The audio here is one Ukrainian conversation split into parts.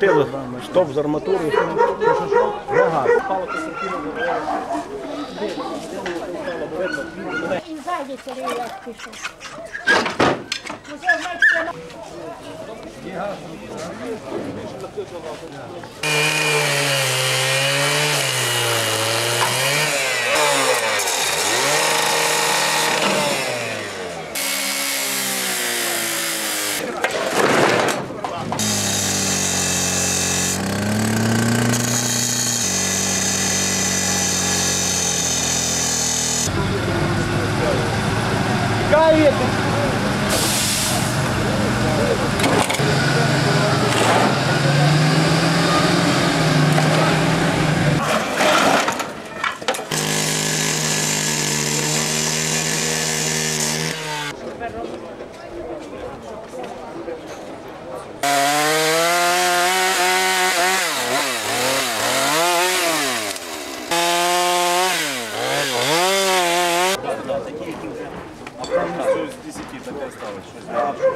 Закрутили стоп з арматури. І ззаді Сергій як пішов. Ну, nadie.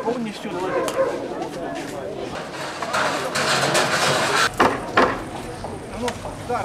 повністю. Ну, так,